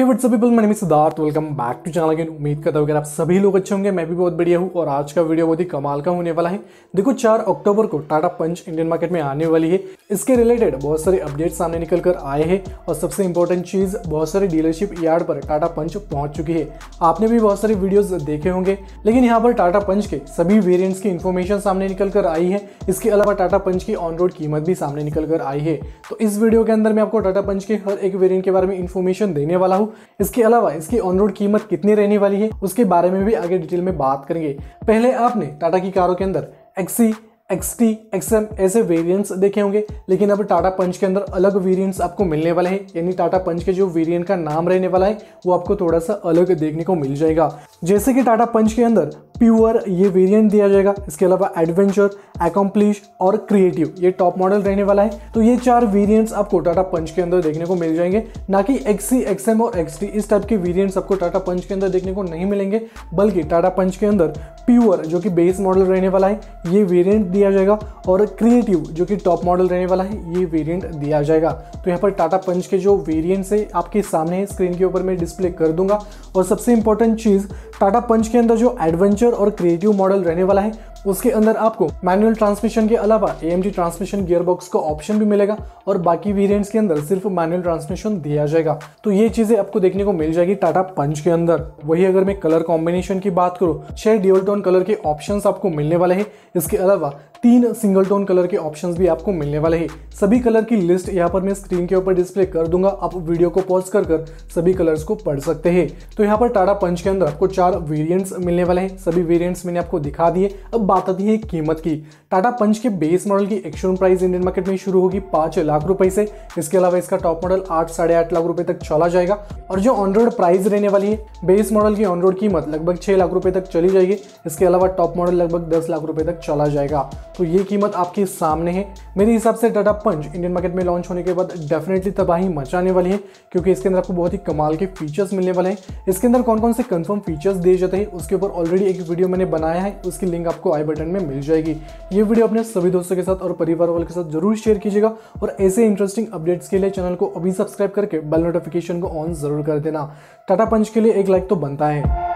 हे WhatsApp people मैं Siddharth welcome back to channel again उम्मीद करता हूँ कि आप सभी लोग अच्छे होंगे। मैं भी बहुत बढ़िया हूँ और आज का वीडियो बहुत ही कमाल का होने वाला है। देखो, चार अक्टूबर को टाटा पंच इंडियन मार्केट में आने वाली है। इसके रिलेटेड बहुत सारे अपडेट सामने निकल कर आए हैं और सबसे इंपॉर्टेंट चीज़, बहुत सारे डीलरशिप यार्ड पर टाटा पंच पहुँच चुकी है। आपने भी बहुत सारे वीडियोज़ देखे होंगे। लेकिन यहाँ पर टाटा पंच के सभी वेरियंट्स की इन्फॉर्मेशन सामने निकल कर आई है। इसके अलावा टाटा पंच की ऑन रोड कीमत भी सामने निकल कर आई है। तो इस वीडियो के अंदर मैं आपको टाटा पंच के हर एक वेरियंट के बारे में इन्फॉर्मेशन देने वाला हूँ। इसके अलावा इसकी ऑन रोड कीमत कितनी रहने वाली है, उसके बारे में भी आगे डिटेल में बात करेंगे। पहले आपने टाटा की कारों के अंदर एक्सी एक्स टी एक्सएम ऐसे वेरिएंट्स देखे होंगे, लेकिन अब टाटा पंच के अंदर अलग वेरिएंट्स आपको मिलने वाले हैं, यानी टाटा पंच के जो वेरिएंट का नाम रहने वाला है, वो आपको थोड़ा सा अलग देखने को मिल जाएगा। जैसे कि टाटा पंच के अंदर प्योर ये वेरिएंट दिया जाएगा। इसके अलावा एडवेंचर एकम्प्लिश और क्रिएटिव ये टॉप मॉडल रहने वाला है। तो ये चार वेरिएंट्स आपको टाटा पंच के अंदर देखने को मिल जाएँगे। ना कि एक्सी एक्सएम और एक्सटी इस टाइप के वेरिएंट्स आपको टाटा पंच के अंदर देखने को नहीं मिलेंगे, बल्कि टाटा पंच के अंदर प्योर जो कि बेस मॉडल रहने वाला है, ये वेरिएंट दिया जाएगा। और क्रिएटिव जो कि टॉप मॉडल रहने वाला है, ये वेरिएंट दिया जाएगा। तो यहाँ पर टाटा पंच के जो वेरिएंट्स है, आपके सामने स्क्रीन के ऊपर मैं डिस्प्ले कर दूँगा। और सबसे इंपॉर्टेंट चीज़ टाटा पंच के अंदर जो एडवेंचर और क्रिएटिव मॉडल रहने वाला है। उसके अंदर आपको मैनुअल ट्रांसमिशन के अलावा ए ट्रांसमिशन गियरबॉक्स का ऑप्शन भी मिलेगा और बाकी वेरिएंट्स के अंदर सिर्फ़ मैनुअल ट्रांसमिशन दिया जाएगा। तो ये चीज़ें आपको देखने को मिल जाएगी टाटा पंच के अंदर। वही अगर मैं कलर कॉम्बिनेशन की बात करूँ, छह ड्यूल टोन कलर के ऑप्शन आपको मिलने वाले हैं। इसके अलावा तीन सिंगल टोन कलर के ऑप्शंस भी आपको मिलने वाले हैं। सभी कलर की लिस्ट यहाँ पर मैं स्क्रीन के ऊपर डिस्प्ले कर दूँगा। आप वीडियो को पॉज कर कर सभी कलर्स को पढ़ सकते हैं। तो यहाँ पर टाटा पंच के अंदर आपको चार वेरिएंट्स मिलने वाले हैं। सभी वेरिएंट्स मैंने आपको दिखा दिए। अब बात आती है कीमत की। टाटा पंच के बेस मॉडल की एक्शन प्राइस इंडियन मार्केट में शुरू होगी पाँच लाख रुपए से। इसके अलावा इसका टॉप मॉडल आठ, साढ़े आठ लाख रुपए तक चला जाएगा। और जो ऑन रोड प्राइस रहने वाली है, बेस मॉडल की ऑन रोड कीमत लगभग छह लाख रुपए तक चली जाएगी। इसके अलावा टॉप मॉडल लगभग दस लाख रुपए तक चला जाएगा। तो ये कीमत आपके सामने है। मेरे हिसाब से टाटा पंच इंडियन मार्केट में लॉन्च होने के बाद डेफिनेटली तबाही मचाने वाली है, क्योंकि इसके अंदर आपको बहुत ही कमाल के फीचर्स मिलने वाले हैं। इसके अंदर कौन कौन से कंफर्म फीचर्स दिए जाते हैं, उसके ऊपर ऑलरेडी एक वीडियो मैंने बनाया है, उसकी लिंक आपको आई बटन में मिल जाएगी। ये वीडियो अपने सभी दोस्तों के साथ और परिवार वालों के साथ ज़रूर शेयर कीजिएगा और ऐसे इंटरेस्टिंग अपडेट्स के लिए चैनल को अभी सब्सक्राइब करके बेल नोटिफिकेशन को ऑन ज़रूर कर देना। टाटा पंच के लिए एक लाइक तो बनता है।